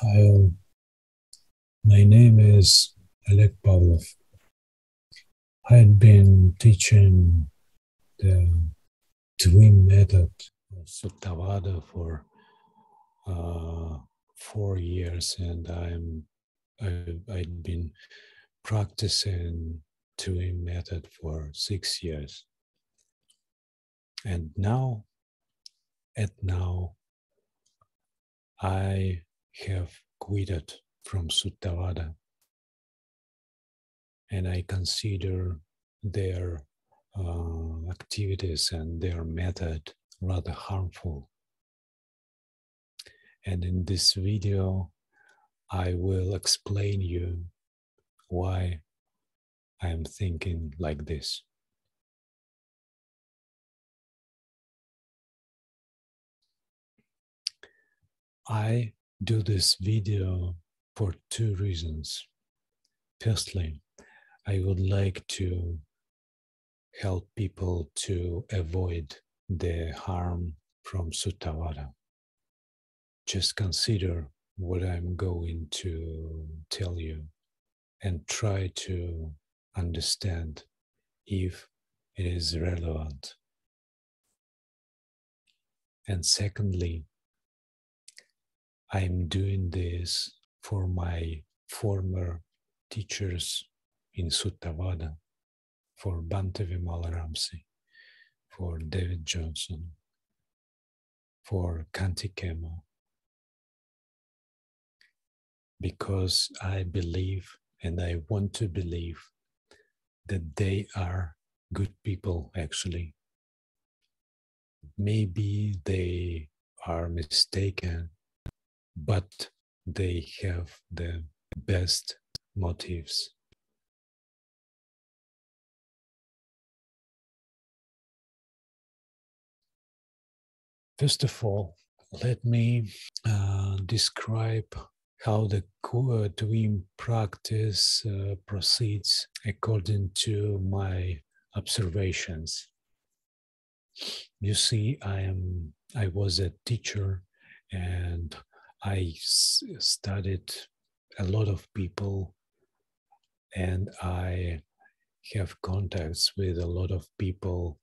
Hi, all. my name is Oleg Pavlov. I had been teaching the TWIM method of Suttavada for uh, four years, and I'm I, I'd been practicing TWIM method for six years. And now, at now, I have quitted from Suttavada and I consider their uh, activities and their method rather harmful. And in this video, I will explain you why I am thinking like this. I do this video for two reasons. Firstly, I would like to help people to avoid the harm from Suttavada. Just consider what I'm going to tell you and try to understand if it is relevant. And secondly, I'm doing this for my former teachers in Suttavada, for Bhante Vimalaramsi, for David Johnson, for Khanti-Khema, because I believe and I want to believe that they are good people actually. Maybe they are mistaken but they have the best motives. First of all, let me uh, describe how the TWIM practice uh, proceeds according to my observations. You see, I am I was a teacher and I studied a lot of people and I have contacts with a lot of people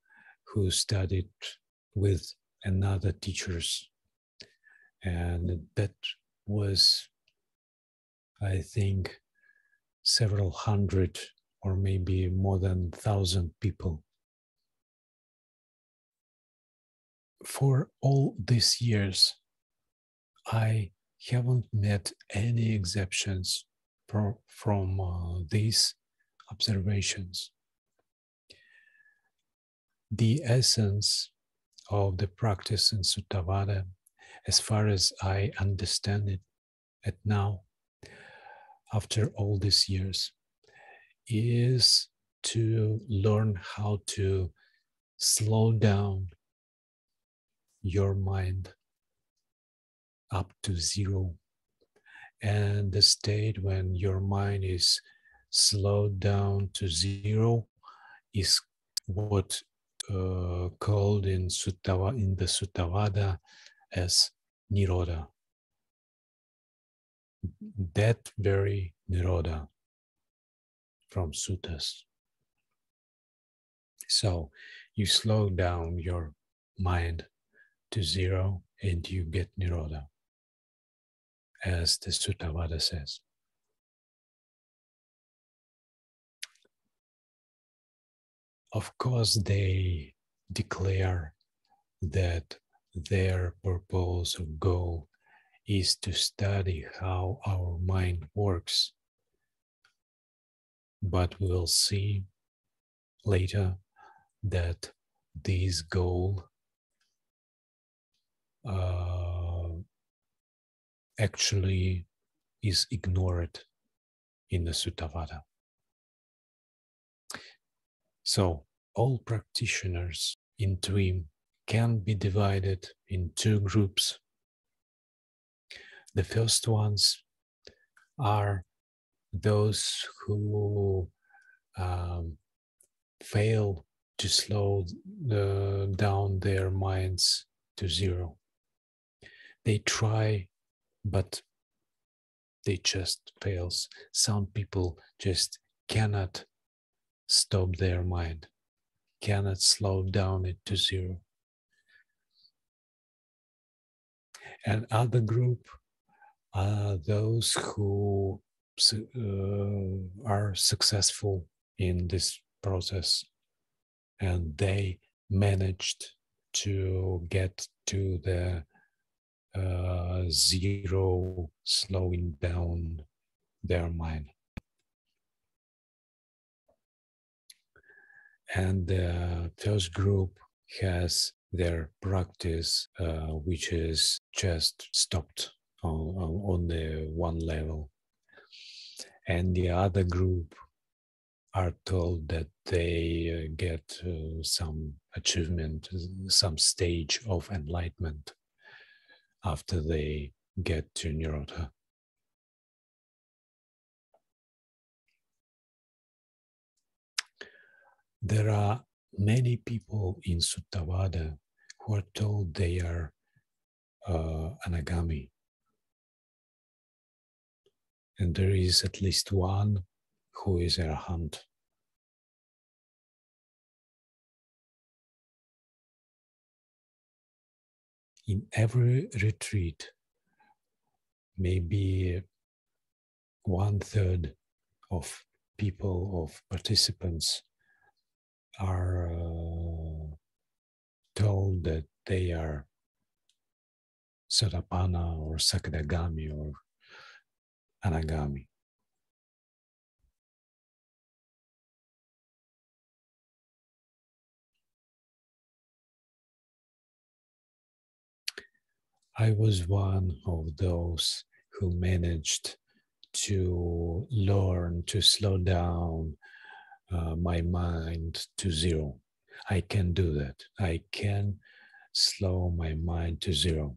who studied with another teachers. And that was, I think, several hundred or maybe more than thousand people. For all these years, I haven't met any exceptions for, from uh, these observations. The essence of the practice in Suttavada, as far as I understand it at now, after all these years, is to learn how to slow down your mind up to zero. And the state when your mind is slowed down to zero is what uh, called in Suttava, in the Suttavada as Nirodha. That very Nirodha from suttas. So you slow down your mind to zero and you get Nirodha as the Suttavada says. Of course, they declare that their purpose or goal is to study how our mind works. But we'll see later that this goal uh, actually is ignored in the Suttavada. So all practitioners in Twim can be divided in two groups. The first ones are those who um, fail to slow down their minds to zero. They try but they just fails. Some people just cannot stop their mind, cannot slow down it to zero. And other group are those who uh, are successful in this process and they managed to get to the uh, zero slowing down their mind. And the first group has their practice uh, which is just stopped on, on the one level. And the other group are told that they uh, get uh, some achievement, some stage of enlightenment after they get to Nirodha. There are many people in Suttavada who are told they are uh, anagami. And there is at least one who is Arahant. In every retreat, maybe one third of people, of participants, are uh, told that they are Sotapanna or Sakadagami or Anagami. I was one of those who managed to learn to slow down uh, my mind to zero. I can do that. I can slow my mind to zero.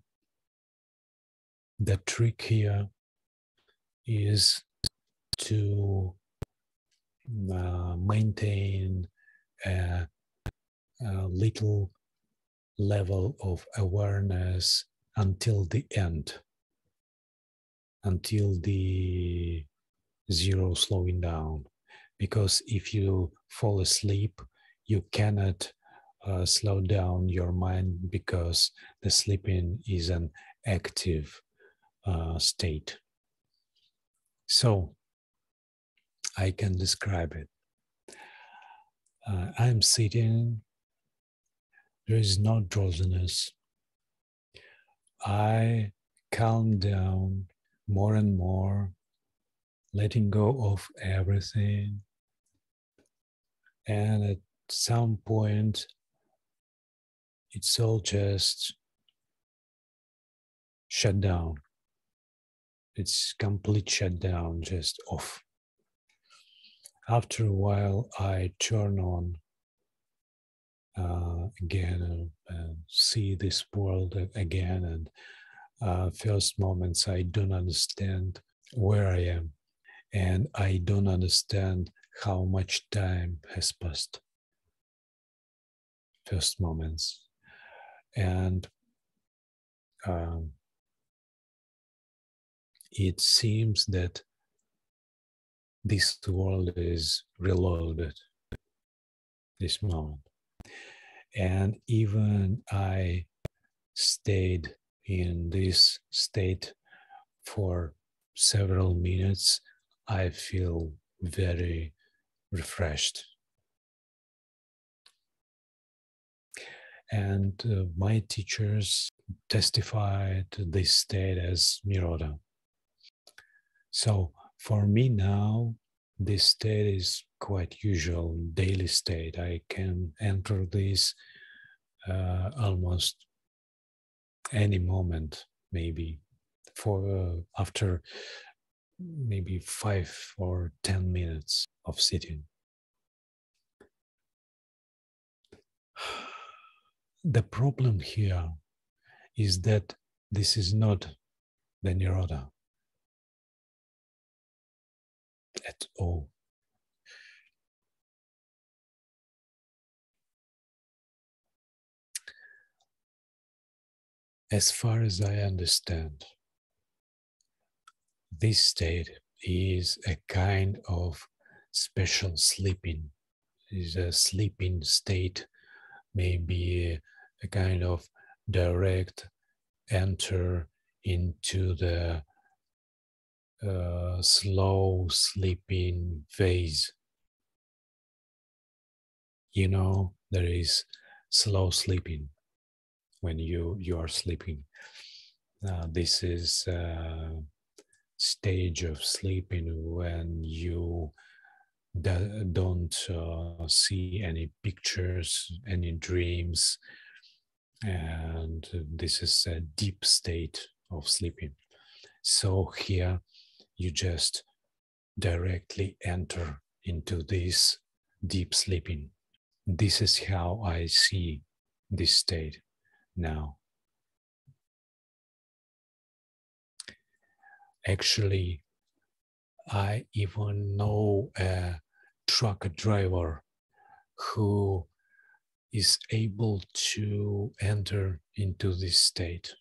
The trick here is to uh, maintain a, a little level of awareness until the end, until the zero slowing down. Because if you fall asleep, you cannot uh, slow down your mind because the sleeping is an active uh, state. So I can describe it. Uh, I'm sitting, there is no drowsiness, I calm down more and more, letting go of everything. And at some point, it's all just shut down. It's complete shutdown, just off. After a while, I turn on uh, again and see this world again. And uh, first moments, I don't understand where I am, and I don't understand how much time has passed. First moments, and um, it seems that this world is reloaded this moment and even I stayed in this state for several minutes, I feel very refreshed. And uh, my teachers testified this state as Nirodha. So for me now, this state is quite usual daily state. I can enter this uh, almost any moment, maybe for uh, after maybe five or ten minutes of sitting. The problem here is that this is not the Nirodha at all. As far as I understand, this state is a kind of special sleeping is a sleeping state maybe a kind of direct enter into the uh, slow sleeping phase. You know there is slow sleeping when you you are sleeping. Uh, this is a stage of sleeping when you don't uh, see any pictures any dreams and this is a deep state of sleeping. So here you just directly enter into this deep sleeping. This is how i see this state now. Actually i even know a truck driver who is able to enter into this state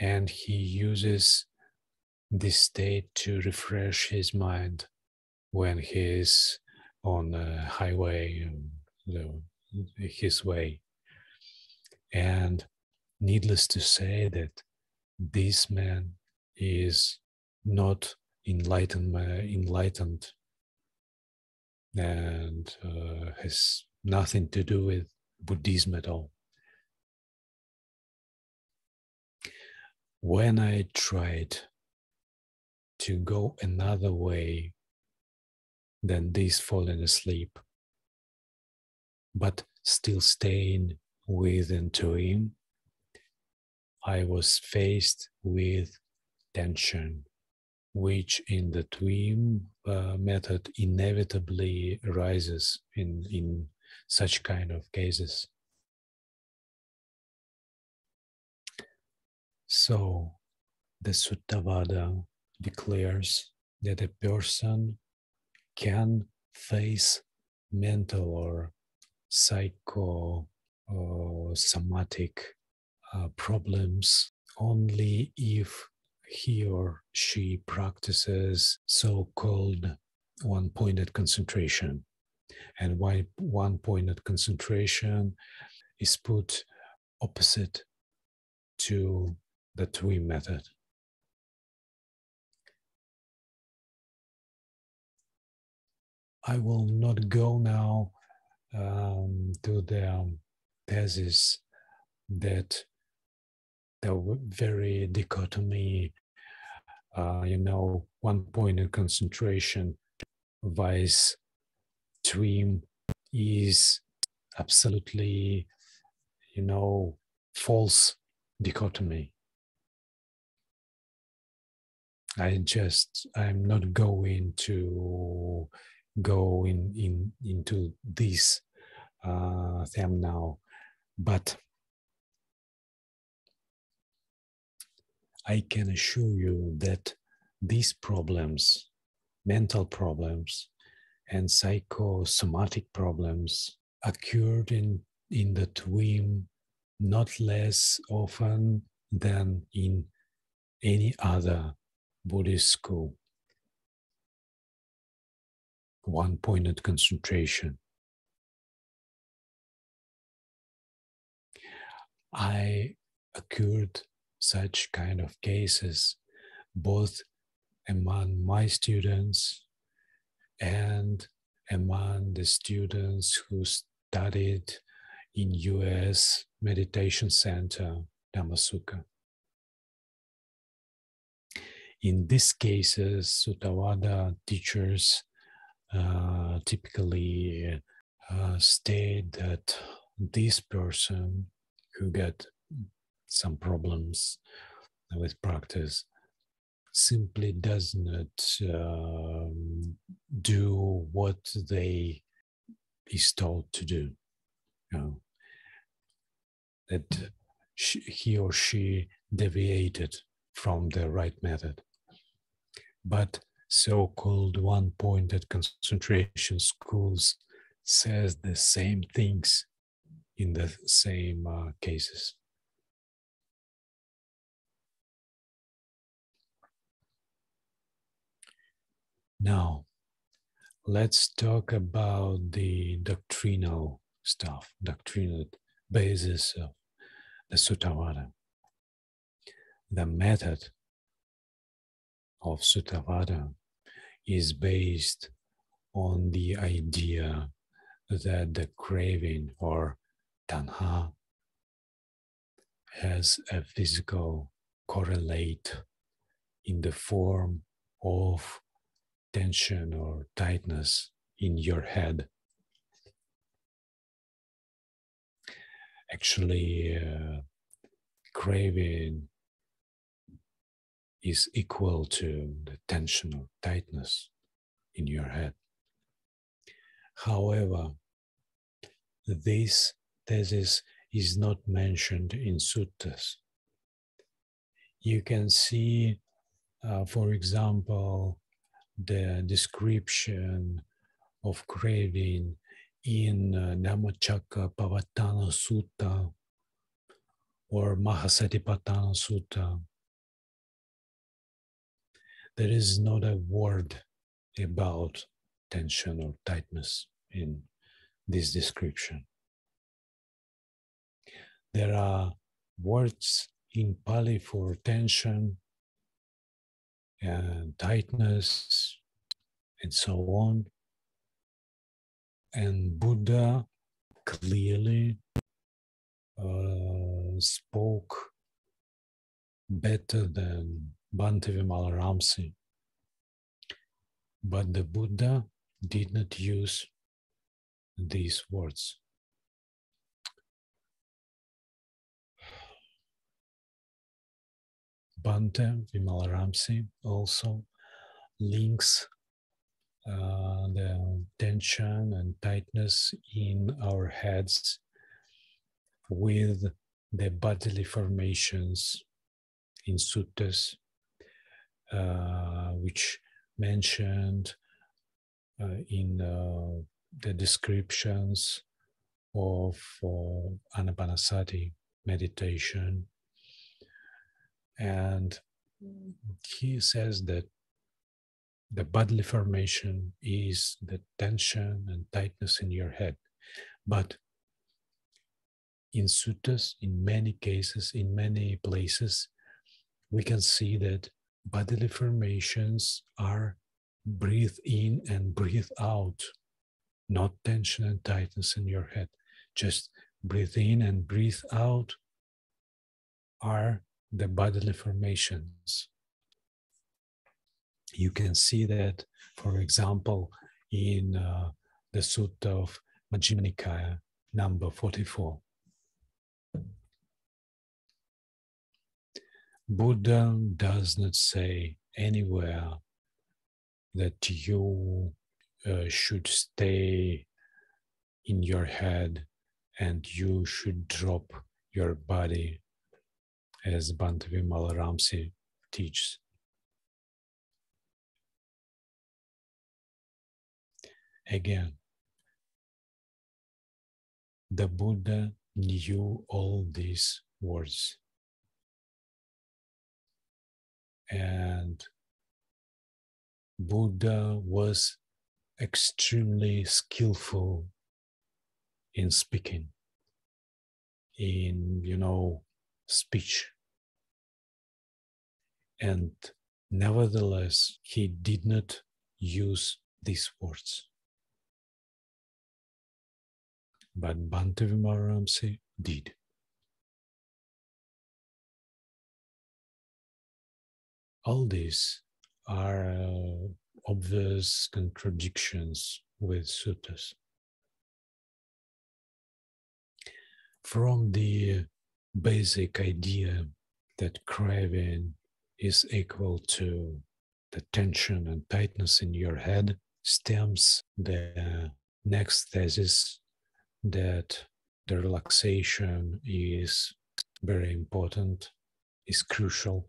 and he uses this state to refresh his mind when he is on a highway his way and needless to say that this man is not enlightened enlightened and uh, has nothing to do with Buddhism at all. When I tried to go another way than this falling asleep, but still staying within TWIM, I was faced with tension, which in the TWIM uh, method inevitably arises in, in such kind of cases. So the Suttavada declares that a person can face mental or psycho or somatic uh, problems only if he or she practices so called one pointed concentration. And why one pointed concentration is put opposite to the TWIM method. I will not go now um, to the thesis that the very dichotomy, uh, you know, one point in concentration vice TWIM is absolutely, you know, false dichotomy. I just I'm not going to go in in into this uh, theme now, but I can assure you that these problems, mental problems, and psychosomatic problems occurred in, in the TWIM not less often than in any other Buddhist school. One pointed concentration. I occurred such kind of cases, both among my students and among the students who studied in US Meditation Center, Dhammasukha. In these cases, Suttavada teachers uh, typically uh, state that this person who got some problems with practice simply does not um, do what they is told to do. You know, that she, he or she deviated from the right method. But so-called one-pointed concentration schools says the same things in the same uh, cases. Now, let's talk about the doctrinal stuff, doctrinal basis of the Suttavada. The method of Suttavada is based on the idea that the craving or tanha has a physical correlate in the form of tension or tightness in your head. Actually, uh, craving is equal to the tension or tightness in your head. However, this thesis is not mentioned in suttas. You can see, uh, for example, the description of craving in uh, Dhammacakkappavattana Sutta or Mahasatipatthana Sutta. There is not a word about tension or tightness in this description. There are words in Pali for tension and tightness and so on. And Buddha clearly uh, spoke better than Bhante Vimalaramsi. But the Buddha did not use these words. Bhante Vimalaramsi also links uh, the tension and tightness in our heads with the bodily formations in suttas, which mentioned uh, in uh, the descriptions of uh, anapanasati meditation and he says that the bodily formation is the tension and tightness in your head. But in suttas, in many cases, in many places, we can see that bodily formations are breathe in and breathe out, not tension and tightness in your head. Just breathe in and breathe out are the bodily formations. You can see that, for example, in uh, the Sutta of Majjhima Nikaya, number 44. Buddha does not say anywhere that you uh, should stay in your head and you should drop your body as Bhante Vimalaramsi teaches. Again, the Buddha knew all these words. And Buddha was extremely skillful in speaking, in, you know, speech. And nevertheless, he did not use these words. But Bhante did. All these are uh, obvious contradictions with suttas. From the basic idea that craving is equal to the tension and tightness in your head stems the next thesis that the relaxation is very important, is crucial,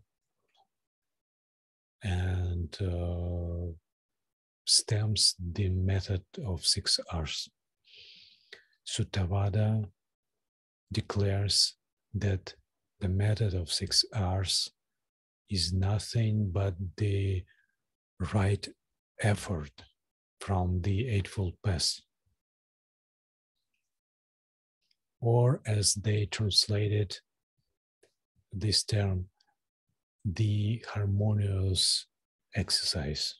and uh, stems the method of six R's. Suttavada declares that the method of six R's is nothing but the right effort from the Eightfold Path. Or as they translated this term, the harmonious exercise,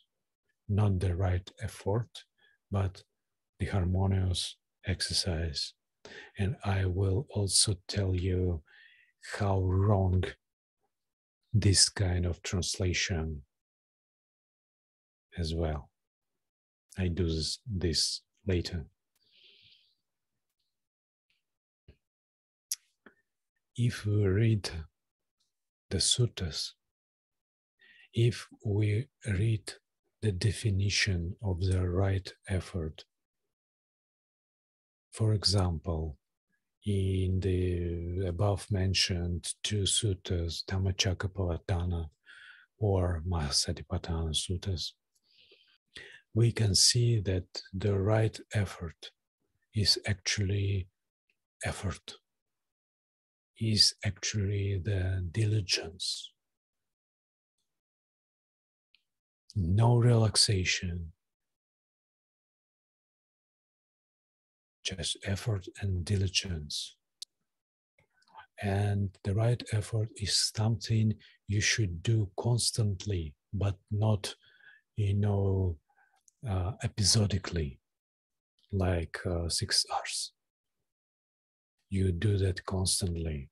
not the right effort, but the harmonious exercise. And I will also tell you how wrong this kind of translation as well. I do this, this later. If we read the suttas, if we read the definition of the right effort, for example, in the above mentioned two suttas, Dhammacakkappavattana or Mahasatipatthana suttas, we can see that the right effort is actually effort, is actually the diligence. No relaxation, just effort and diligence. And the right effort is something you should do constantly, but not, you know, uh, episodically, like uh, six R's. You do that constantly.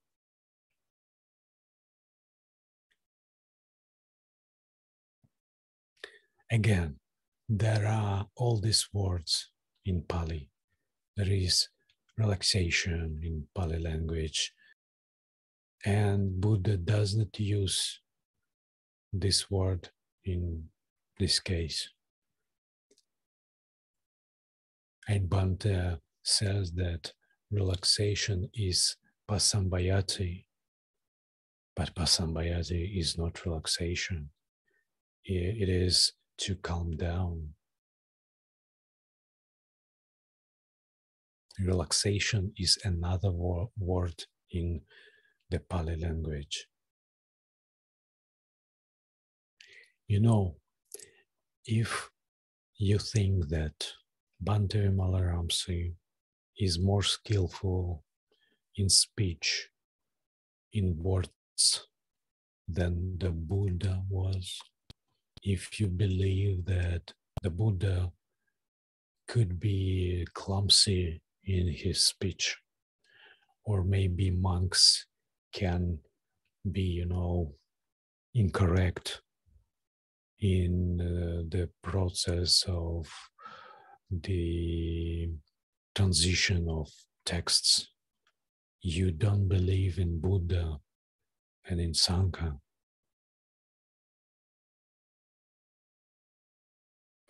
Again, there are all these words in Pali there is relaxation in Pali language. And Buddha does not use this word in this case. And Bhante says that relaxation is passambhayati, but passambhayati is not relaxation. It is to calm down. relaxation is another wor- word in the Pali language. You know, if you think that Bhante Vimalaramsi is more skillful in speech, in words, than the Buddha was, if you believe that the Buddha could be clumsy in his speech or maybe monks can be you know incorrect in uh, the process of the transition of texts you don't believe in buddha and in sangha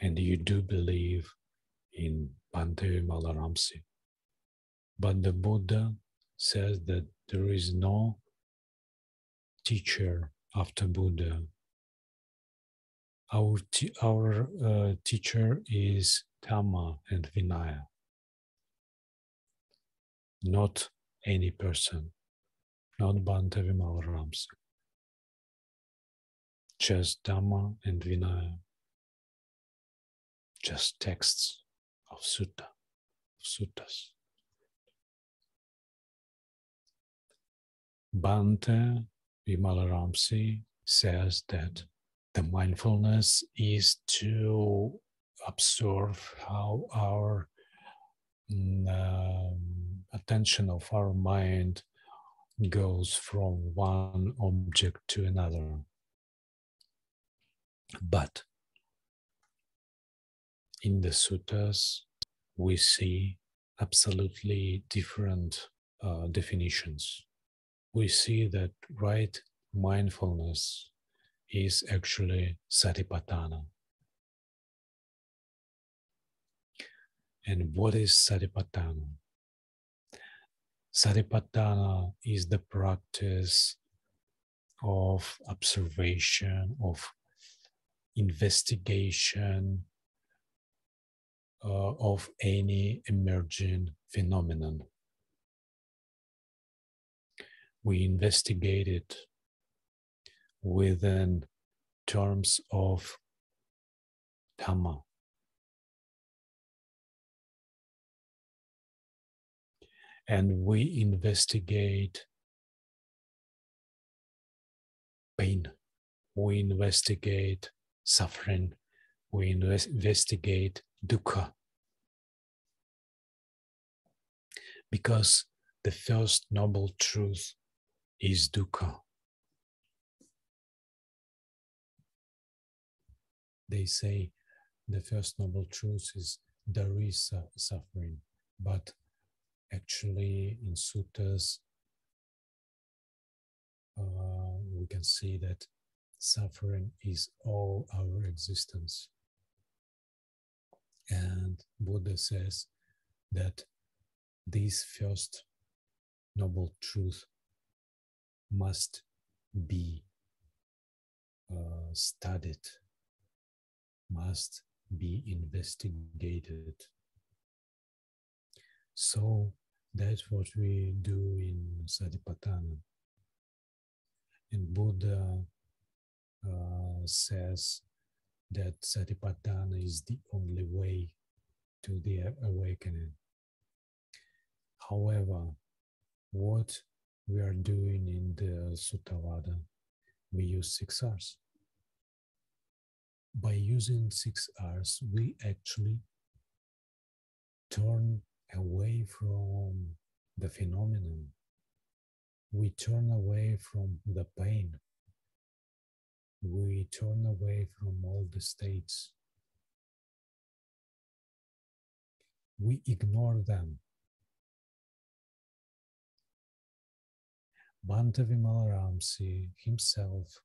and you do believe in Bhante Malaramsi. But the Buddha says that there is no teacher after Buddha. Our, t- our uh, teacher is Dhamma and Vinaya, not any person, not Bhante Vimalaramsi. Just Dhamma and Vinaya, just texts of sutta, of suttas. Bhante Vimalaramsi says that the mindfulness is to observe how our um, attention of our mind goes from one object to another. But in the suttas, we see absolutely different uh, definitions we see that right mindfulness is actually satipatthana. And what is satipatthana? Satipatthana is the practice of observation, of investigation uh, of any emerging phenomenon we investigate it within terms of Dhamma. And we investigate pain, we investigate suffering, we investigate dukkha. Because the first noble truth is dukkha. They say the first noble truth is there is suffering, but actually in suttas uh, we can see that suffering is all our existence. And Buddha says that this first noble truth must be uh, studied, must be investigated. So that's what we do in Satipatthana. And Buddha uh, says that Satipatthana is the only way to the awakening. However, what we are doing in the Suttavada, we use six R's. By using six R's, we actually turn away from the phenomenon. We turn away from the pain. We turn away from all the states. We ignore them Bhante Vimalaramsi himself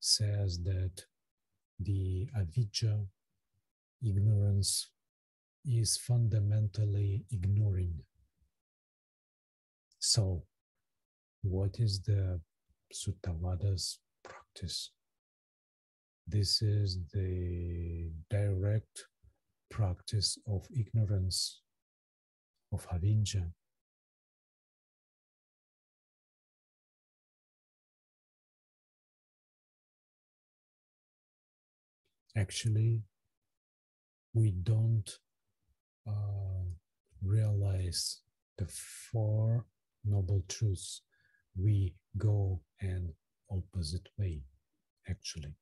says that the avidya, ignorance, is fundamentally ignoring. So, what is the Suttavada's practice? This is the direct practice of ignorance, of avidya. actually we don't uh, realize the four noble truths we go an opposite way actually.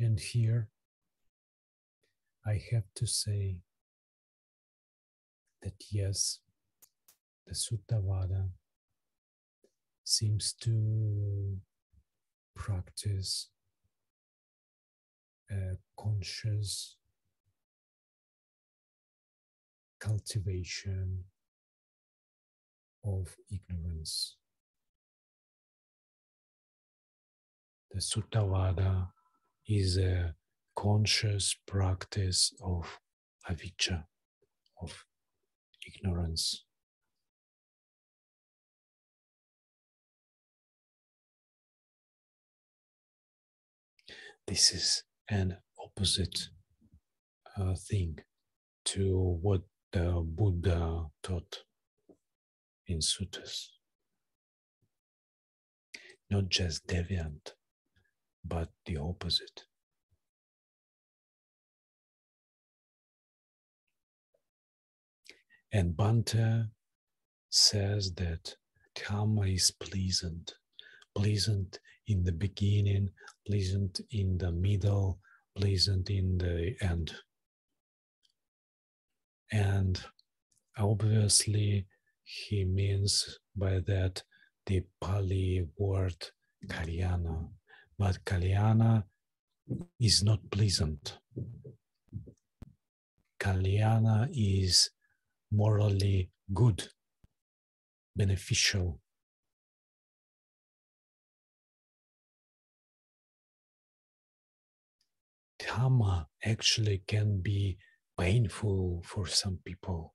And here i have to say that yes the suttavada seems to practice a conscious cultivation of ignorance. The Suttavada is a conscious practice of avijja, of ignorance. this is an opposite uh, thing to what the Buddha taught in suttas. Not just deviant, but the opposite. And Bhante says that karma is pleasant, pleasant in the beginning, pleasant in the middle, pleasant in the end. And obviously, he means by that the Pali word kalyana, but kalyana is not pleasant. Kalyana is morally good, beneficial, Dhamma actually can be painful for some people.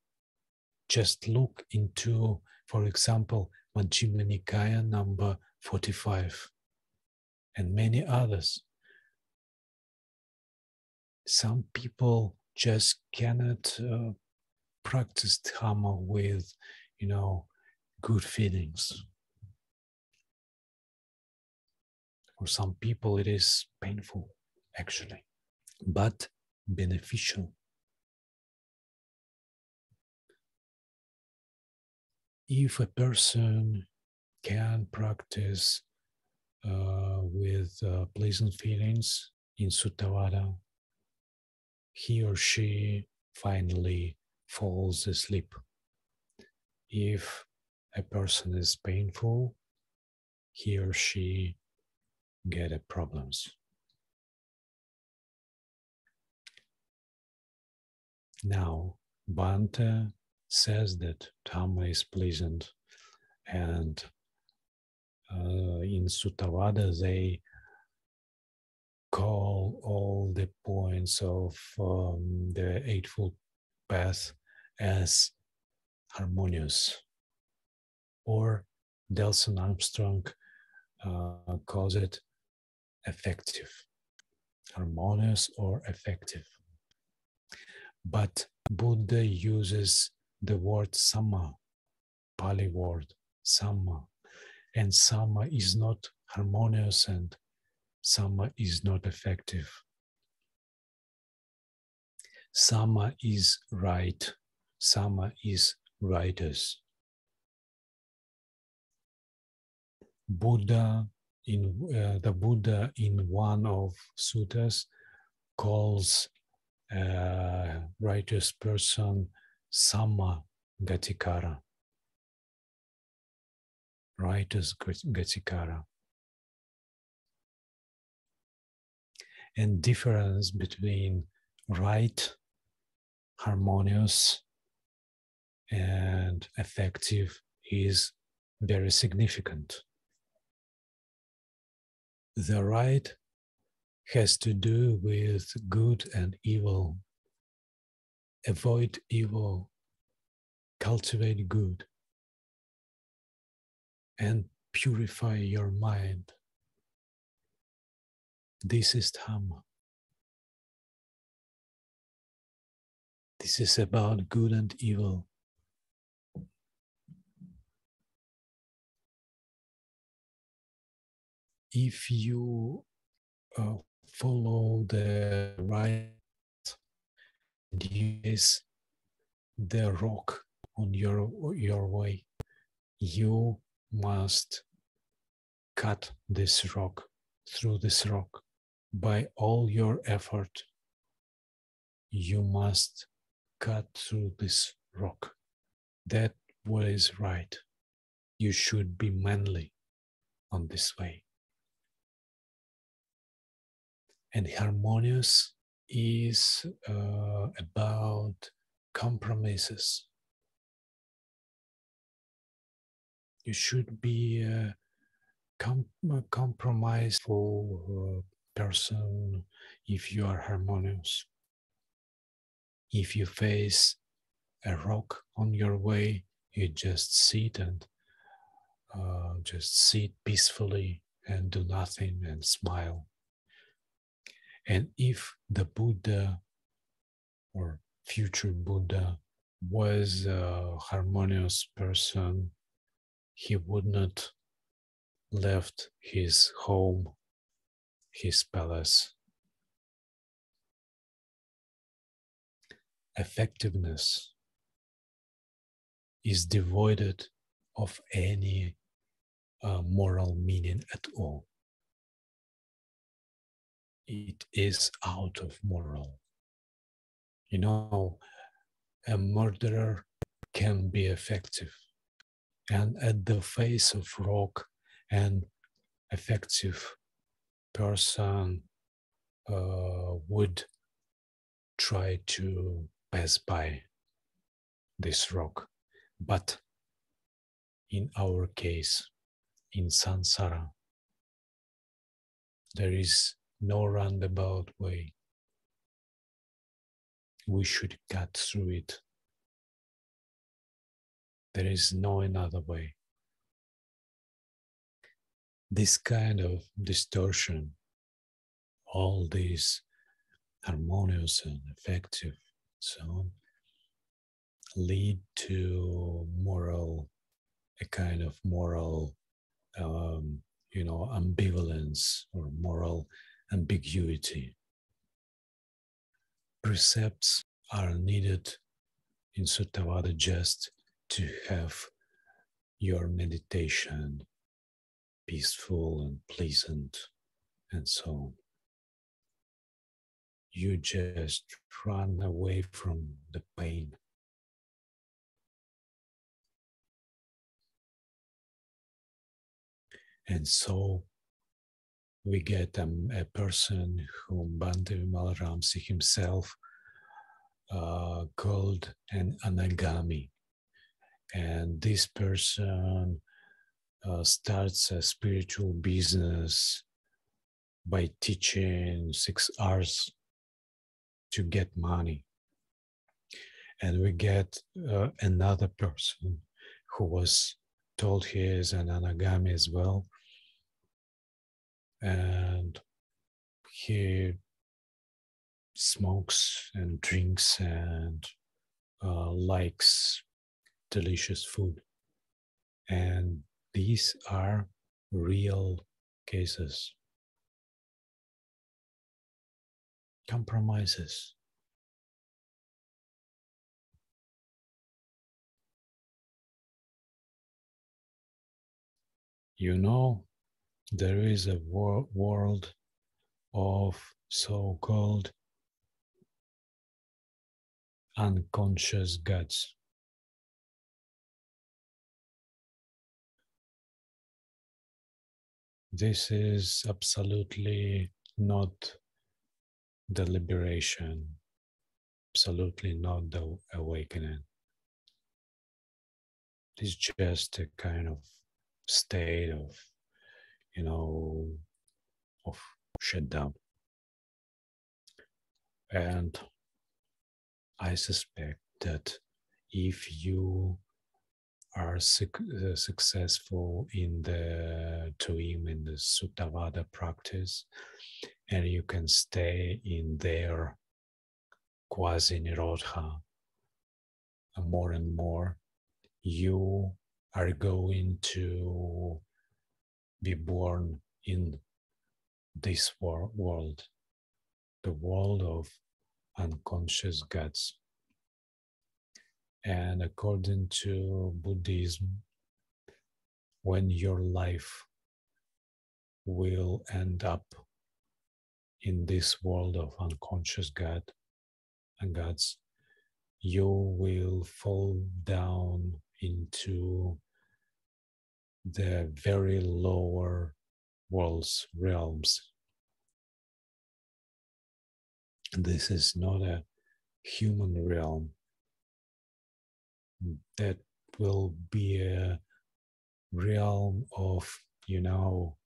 Just look into, for example, Majjhima Nikaya number 45 and many others. Some people just cannot uh, practice Dhamma with, you know, good feelings. For some people, it is painful, actually, but beneficial. If a person can practice uh, with uh, pleasant feelings in Suttavada, he or she finally falls asleep. If a person is painful, he or she get problems. Now, Bhante says that Tama is pleasant, and uh, in Suttavada they call all the points of um, the Eightfold Path as harmonious. Or Delson Armstrong uh, calls it effective, harmonious or effective. But Buddha uses the word sama, Pali word sama, and sama is not harmonious and sama is not effective. Sama is right, sama is righteous. Buddha in uh, the Buddha in one of suttas calls a righteous person Sama Gatikara. Righteous Gatikara. And difference between right, harmonious, and effective is very significant. The right has to do with good and evil. Avoid evil, cultivate good, and purify your mind. This is Dhamma. This is about good and evil. If you uh, follow the right and use the rock on your your way. You must cut this rock through this rock. By all your effort you must cut through this rock. That what is right. You should be manly on this way and harmonious is uh, about compromises. You should be a, com- a compromiseful uh, person if you are harmonious. If you face a rock on your way, you just sit and uh, just sit peacefully and do nothing and smile. And if the Buddha or future Buddha was a harmonious person, he would not left his home, his palace. Effectiveness is devoid of any uh, moral meaning at all it is out of moral. You know, a murderer can be effective, and at the face of rock, an effective person uh, would try to pass by this rock. But in our case, in samsara, there is no roundabout way. We should cut through it. There is no another way. This kind of distortion, all these harmonious and effective so on, lead to moral, a kind of moral um, you know, ambivalence or moral ambiguity. Precepts are needed in Suttavada just to have your meditation peaceful and pleasant and so on. You just run away from the pain. And so we get um, a person whom Bhante Vimalaramsi himself uh, called an anagami. And this person uh, starts a spiritual business by teaching six R's to get money. And we get uh, another person who was told he is an anagami as well. And he smokes and drinks and uh, likes delicious food. And these are real cases. Compromises. You know, there is a wor- world of so called unconscious gods. This is absolutely not the liberation, absolutely not the awakening. It's just a kind of state of, you know, of shutdown. And I suspect that if you are uh, successful in the TWIM, in the Suttavada practice, and you can stay in their quasi nirodha more and more, you are going to be born in this wor- world, the world of unconscious gods. And according to Buddhism, when your life will end up in this world of unconscious God and gods, you will fall down into the very lower world's realms. This is not a human realm that will be a realm of, you know,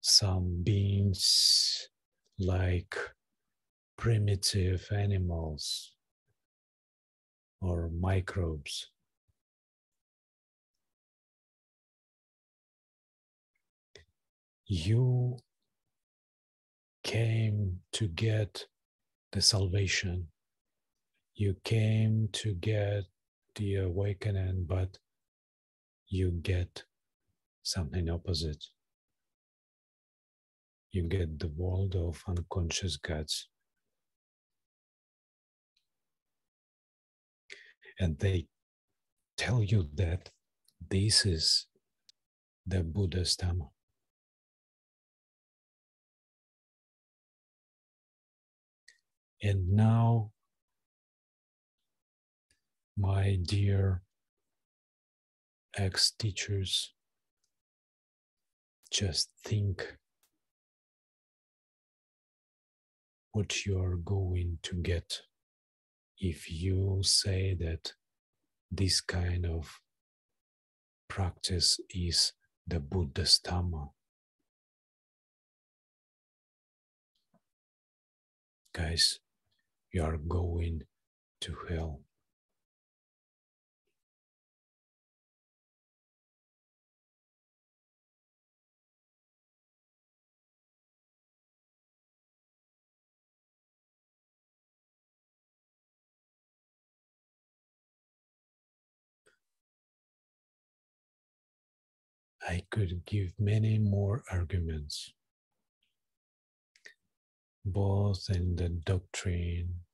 some beings like primitive animals or microbes. You came to get the salvation. You came to get the awakening, but you get something opposite. You get the world of unconscious gods. And they tell you that this is the Buddha's Dhamma. And now my dear ex teachers, just think what you are going to get if you say that this kind of practice is the Buddha's Dhamma. Guys, you are going to hell. I could give many more arguments, both in the doctrine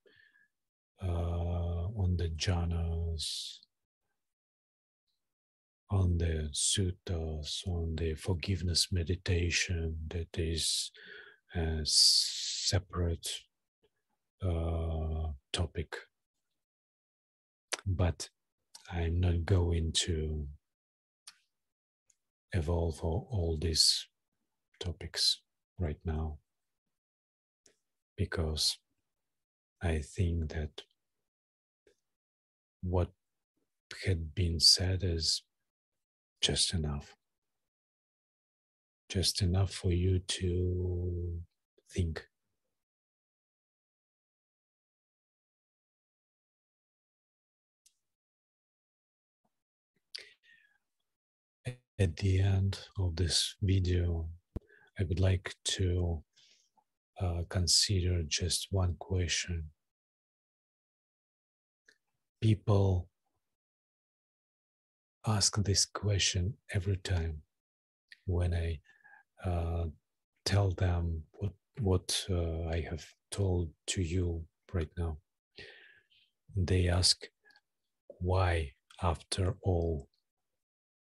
uh, on the jhanas, on the suttas, on the forgiveness meditation that is a separate uh, topic. But I'm not going to evolve all these topics right now because I think that what had been said is just enough. Just enough for you to think. At the end of this video, I would like to uh, consider just one question. People ask this question every time when I uh, tell them what what uh, I have told to you right now. They ask why, after all,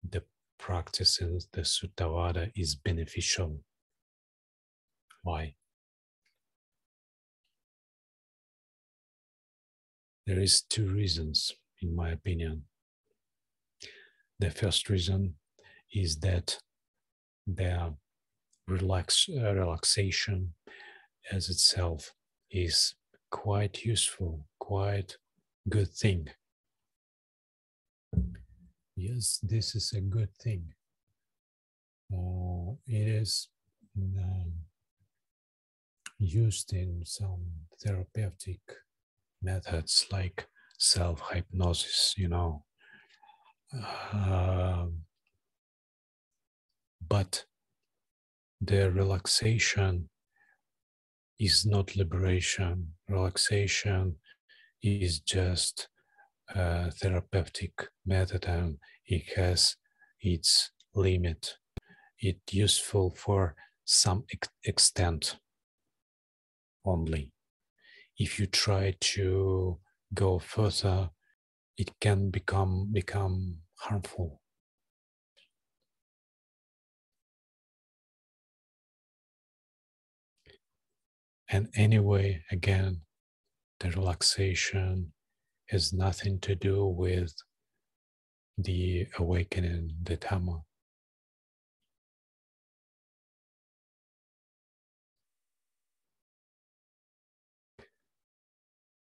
the practices the Suttavada is beneficial. Why? There is two reasons, in my opinion. The first reason is that the relax, uh, relaxation as itself is quite useful, quite good thing. Yes, this is a good thing. Uh, it is um, used in some therapeutic methods like self hypnosis, you know, um, but the relaxation is not liberation. Relaxation is just a therapeutic method and it has its limit. It's useful for some ex- extent only. If you try to go further, it can become become harmful. And anyway, again, the relaxation has nothing to do with the awakening, the Dhamma.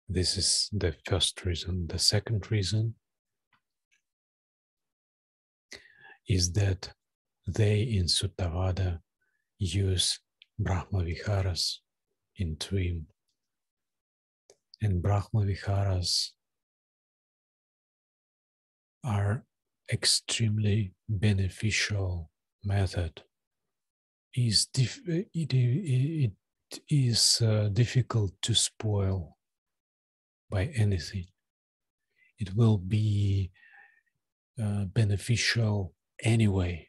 This is the first reason. The second reason is that they in Suttavada use Brahma Viharas in TWIM. And Brahma Viharas are extremely beneficial method. Is it, it is uh, difficult to spoil by anything. It will be uh, beneficial anyway.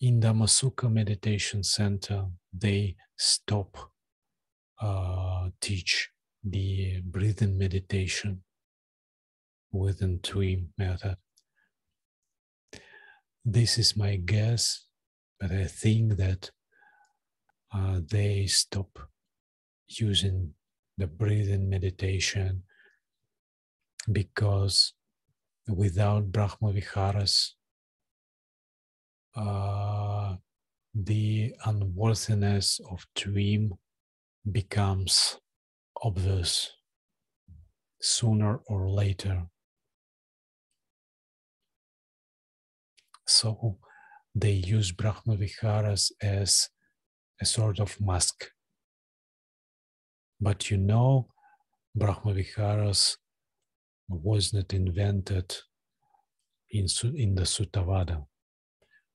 In the Dhamma Sukha Meditation Center, they stop uh, teach the breathing meditation within TWIM method. This is my guess, but I think that uh, they stop using the breathing meditation because without Brahma Viharas, uh, the unworthiness of TWIM becomes obvious sooner or later. So they use Brahma Viharas as a sort of mask. But you know, Brahma Viharas was not invented in, in the Suttavada.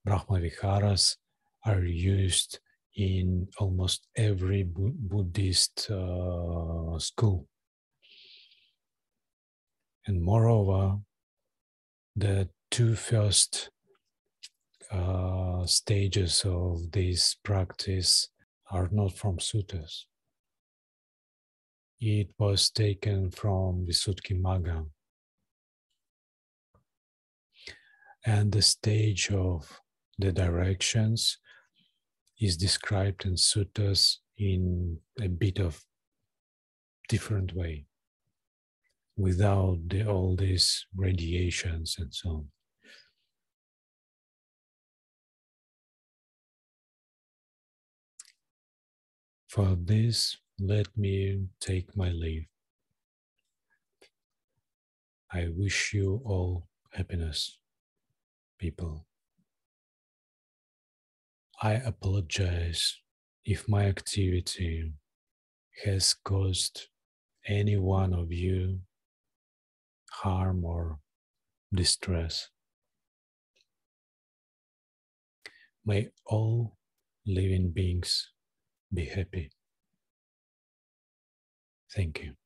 Brahma Viharas are used in almost every Bu- Buddhist uh, school. And moreover, the two first uh, stages of this practice are not from suttas. It was taken from Visuddhimagga. And the stage of the directions is described in suttas in a bit of different way without the, all these radiations and so on. For this, let me take my leave. I wish you all happiness, people. I apologize if my activity has caused any one of you harm or distress. May all living beings be happy. Thank you.